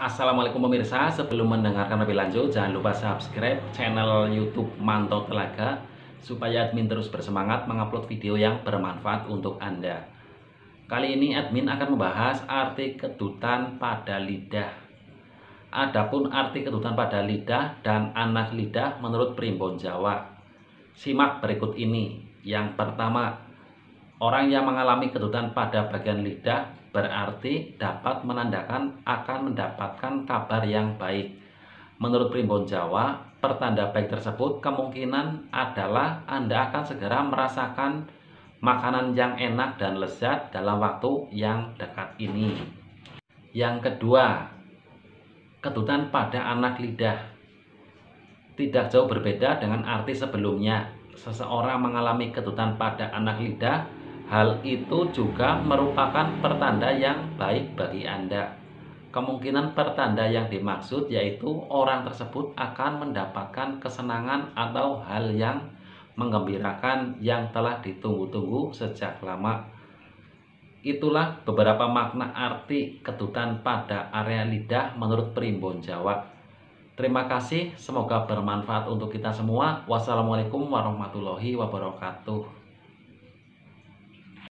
Assalamualaikum pemirsa, sebelum mendengarkan lebih lanjut jangan lupa subscribe channel YouTube Mantau Telaga supaya admin terus bersemangat mengupload video yang bermanfaat untuk Anda. Kali ini admin akan membahas arti kedutan pada lidah. Adapun arti kedutan pada lidah dan anak lidah menurut primbon Jawa. Simak berikut ini. Yang pertama, orang yang mengalami kedutan pada bagian lidah berarti dapat menandakan akan mendapatkan kabar yang baik. Menurut Primbon Jawa, pertanda baik tersebut kemungkinan adalah Anda akan segera merasakan makanan yang enak dan lezat dalam waktu yang dekat ini. Yang kedua, kedutan pada anak lidah. Tidak jauh berbeda dengan arti sebelumnya. Seseorang mengalami kedutan pada anak lidah Hal itu juga merupakan pertanda yang baik bagi Anda. Kemungkinan pertanda yang dimaksud yaitu orang tersebut akan mendapatkan kesenangan atau hal yang menggembirakan yang telah ditunggu-tunggu sejak lama. Itulah beberapa makna arti kedutan pada area lidah menurut Primbon Jawa. Terima kasih, semoga bermanfaat untuk kita semua. Wassalamualaikum warahmatullahi wabarakatuh.